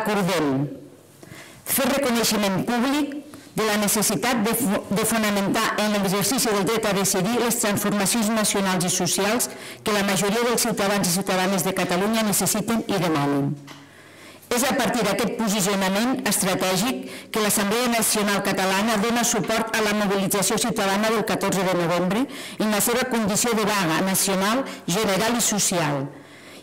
acordem fer reconeixement públic de la necessitat de, fonamentar en l'exercici del dret a decidir les transformacions nacionals i socials que la majoria dels ciutadans i ciutadanes de Catalunya necessiten i demanen. És a partir d'aquest posicionament estratègic que l'Assemblea Nacional Catalana dona suport a la mobilització ciutadana del 14 de novembre en la seva condició de vaga nacional, general i social,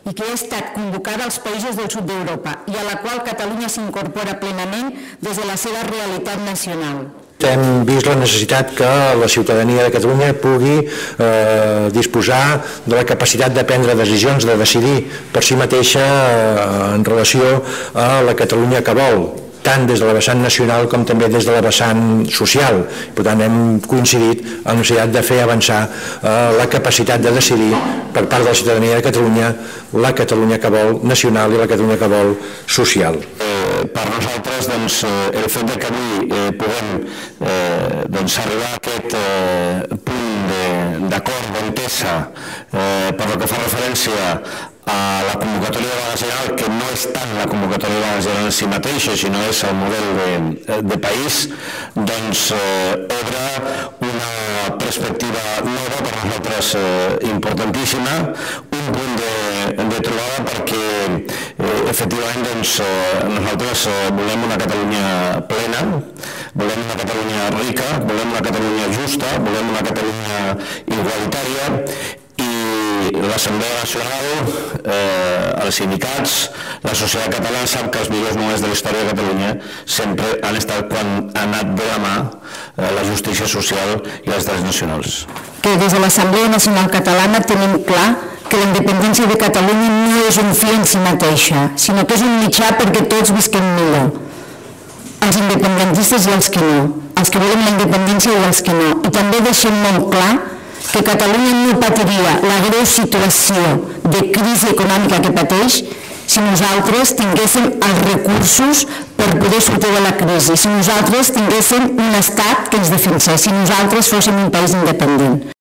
i que ha estat convocada als països del sud d'Europa i a la qual Catalunya s'incorpora plenament des de la seva realitat nacional. Hem vist la necessitat que la ciutadania de Catalunya pugui eh, disposar de la capacitat de prendre decisions, de decidir per si mateixa eh, en relació a la Catalunya que vol tant des de la vessant nacional com també des de la vessant social. Per tant, hem coincidit en la necessitat de fer avançar eh, la capacitat de decidir per part de la ciutadania de Catalunya la Catalunya que vol nacional i la Catalunya que vol social. Eh, per nosaltres doncs, eh, el fet que avui eh, puguem eh, doncs, arribar a aquest eh, punt d'acord, d'entesa, eh, per lo que fa referència a la convocatòria de vaga general, que no és tant la convocatòria de vaga general en si mateixa, sinó és el model de, de país, doncs eh, obre una perspectiva nova per nosaltres eh, importantíssima, un punt de, de trobada perquè eh, efectivament doncs, eh, nosaltres eh, volem una Catalunya plena, volem una Catalunya rica, volem una Catalunya justa, volem una Catalunya igualitària l'Assemblea Nacional, eh, els sindicats, la societat catalana sap que els millors moments de la història de Catalunya sempre han estat quan ha anat de la mà eh, la justícia social i els drets nacionals. Que des de l'Assemblea Nacional Catalana tenim clar que la independència de Catalunya no és un fi en si mateixa, sinó que és un mitjà perquè tots visquem millor. Els independentistes i els que no, els que volen la independència i els que no. I també deixem molt clar que Catalunya no patiria la greu situació de crisi econòmica que pateix si nosaltres tinguéssim els recursos per poder sortir de la crisi, si nosaltres tinguéssim un estat que ens defensés, si nosaltres fóssim un país independent.